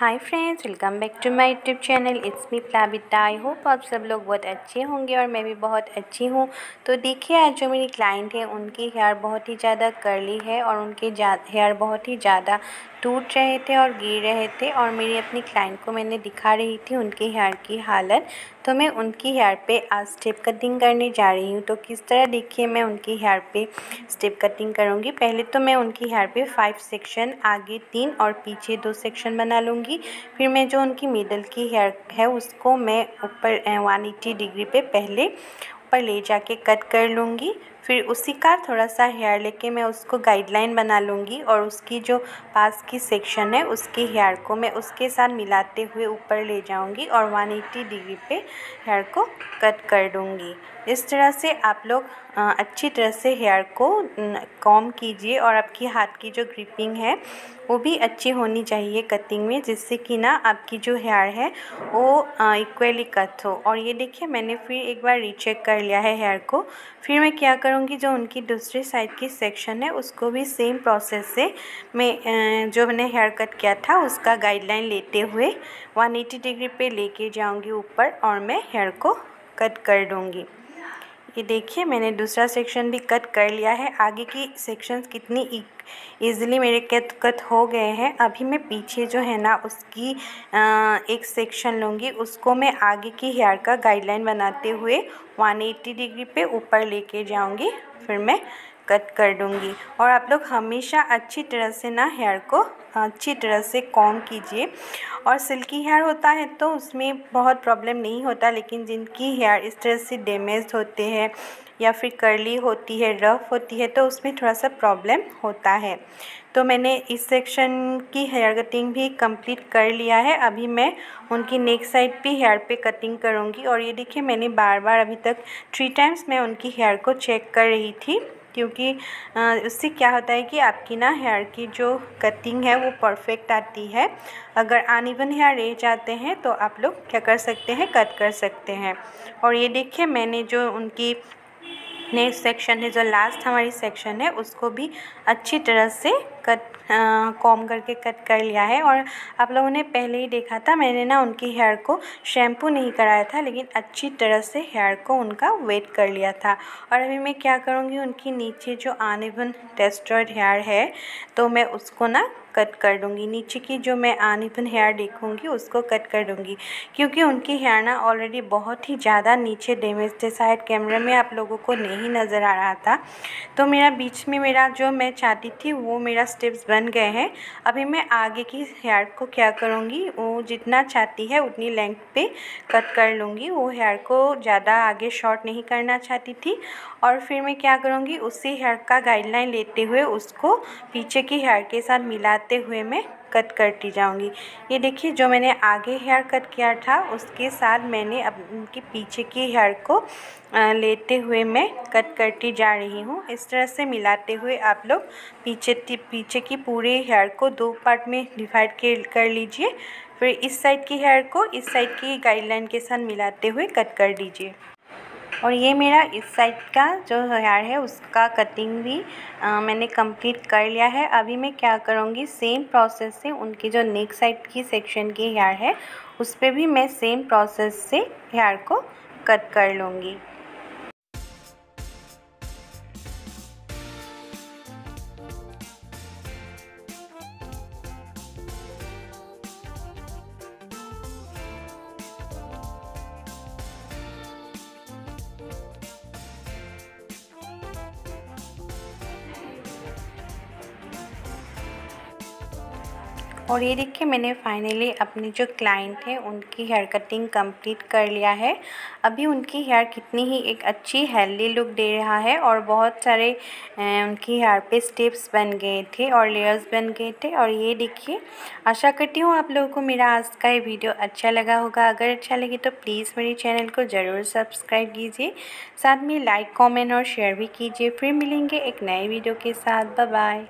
Hi friends welcome back to my YouTube channel it's me Plabita I hope आप सब लोग बहुत अच्छे होंगे और मैं भी बहुत अच्छी हूँ। तो देखिए, आज जो मेरी क्लाइंट है, उनकी हेयर बहुत ही ज़्यादा करली है और उनके हेयर बहुत ही ज़्यादा टूट रहे थे और गिर रहे थे और मेरी अपनी क्लाइंट को मैंने दिखा रही थी उनके हेयर की हालत। तो मैं उनकी हेयर पे आज स्टेप कटिंग करने जा रही हूँ। तो किस तरह देखिए, मैं उनकी हेयर पे स्टेप कटिंग करूँगी। पहले तो मैं उनकी हेयर पे फाइव सेक्शन आगे तीन और पीछे दो सेक्शन बना लूँगी। फिर मैं जो उनकी मिडल की हेयर है, उसको मैं ऊपर वन एट्टी डिग्री पर पहले ऊपर ले जाके कट कर लूँगी। फिर उसी का थोड़ा सा हेयर लेके मैं उसको गाइडलाइन बना लूँगी और उसकी जो पास की सेक्शन है, उसके हेयर को मैं उसके साथ मिलाते हुए ऊपर ले जाऊँगी और 180 डिग्री पे हेयर को कट कर दूँगी। इस तरह से आप लोग अच्छी तरह से हेयर को कॉम कीजिए और आपकी हाथ की जो ग्रिपिंग है, वो भी अच्छी होनी चाहिए कटिंग में, जिससे कि ना आपकी जो हेयर है, वो इक्वली कट हो। और ये देखिए, मैंने फिर एक बार रीचेक कर लिया है हेयर को। फिर मैं क्या करूँगी जो उनकी दूसरी साइड की सेक्शन है, उसको भी सेम प्रोसेस से मैं जो मैंने हेयर कट किया था, उसका गाइडलाइन लेते हुए 180 डिग्री पे लेके जाऊँगी ऊपर और मैं हेयर को कट कर दूँगी। ये देखिए मैंने दूसरा सेक्शन भी कट कर लिया है। आगे की सेक्शंस कितनी ईज़िली मेरे कट कट हो गए हैं। अभी मैं पीछे जो है ना उसकी आ, एक सेक्शन लूँगी। उसको मैं आगे की हेयर का गाइडलाइन बनाते हुए 180 डिग्री पे ऊपर लेके जाऊँगी। फिर मैं कट कर दूँगी। और आप लोग हमेशा अच्छी तरह से ना हेयर को, अच्छी तरह से कॉम कीजिए। और सिल्की हेयर होता है तो उसमें बहुत प्रॉब्लम नहीं होता, लेकिन जिनकी हेयर इस तरह से डैमेज होते हैं या फिर करली होती है, रफ़ होती है तो उसमें थोड़ा सा प्रॉब्लम होता है। तो मैंने इस सेक्शन की हेयर कटिंग भी कंप्लीट कर लिया है। अभी मैं उनकी नेक साइड भी हेयर पे कटिंग करूँगी। और ये देखिए, मैंने बार बार अभी तक थ्री टाइम्स मैं उनकी हेयर को चेक कर रही थी। क्योंकि उससे क्या होता है कि आपकी ना हेयर की जो कटिंग है वो परफेक्ट आती है। अगर अनइवन हेयर रह जाते हैं तो आप लोग क्या कर सकते हैं कट कर सकते हैं। और ये देखिए, मैंने जो उनकी नेक्स्ट सेक्शन है, जो लास्ट हमारी सेक्शन है, उसको भी अच्छी तरह से कट कॉम करके कट कर लिया है और आप लोगों ने पहले ही देखा था, मैंने ना उनकी हेयर को शैम्पू नहीं कराया था, लेकिन अच्छी तरह से हेयर को उनका वेट कर लिया था। और अभी मैं क्या करूँगी, उनकी नीचे जो आनिवन टेस्टर्ड हेयर है तो मैं उसको ना कट कर दूँगी। नीचे की जो मैं आनिवन हेयर देखूँगी, उसको कट कर दूँगी। क्योंकि उनकी हेयर ना ऑलरेडी बहुत ही ज़्यादा नीचे डैमेज थे शायद कैमरे में आप लोगों को नहीं नज़र आ रहा था। तो मेरा बीच में मेरा जो मैं चाहती थी, वो मेरा स्टेप्स बन गए हैं। अभी मैं आगे की हेयर को क्या करूँगी, वो जितना चाहती है उतनी लेंथ पे कट कर लूँगी। वो हेयर को ज़्यादा आगे शॉर्ट नहीं करना चाहती थी। और फिर मैं क्या करूँगी, उसी हेयर का गाइडलाइन लेते हुए उसको पीछे की हेयर के साथ मिलाते हुए मैं कट करती जाऊँगी। ये देखिए, जो मैंने आगे हेयर कट किया था, उसके साथ मैंने अब उनके पीछे की हेयर को लेते हुए मैं कट करती जा रही हूँ। इस तरह से मिलाते हुए आप लोग पीछे पीछे की पूरे हेयर को दो पार्ट में डिवाइड कर लीजिए। फिर इस साइड की हेयर को, इस साइड की गाइडलाइन के साथ मिलाते हुए कट कर दीजिए। और ये मेरा इस साइड का जो हेयर है उसका कटिंग भी आ, मैंने कंप्लीट कर लिया है। अभी मैं क्या करूँगी सेम प्रोसेस से उनकी जो नेक साइड की सेक्शन की हेयर है उस पर भी मैं सेम प्रोसेस से हेयर को कट कर लूँगी। और ये देखिए, मैंने फाइनली अपने जो क्लाइंट है, उनकी हेयर कटिंग कंप्लीट कर लिया है। अभी उनकी हेयर कितनी ही एक अच्छी हेल्दी लुक दे रहा है और बहुत सारे उनकी हेयर पे स्टेप्स बन गए थे और लेयर्स बन गए थे। और ये देखिए, आशा करती हूँ आप लोगों को मेरा आज का ये वीडियो अच्छा लगा होगा। अगर अच्छा लगे तो प्लीज़ मेरे चैनल को ज़रूर सब्सक्राइब कीजिए। साथ में लाइक कॉमेंट और शेयर भी कीजिए। फिर मिलेंगे एक नए वीडियो के साथ। बाय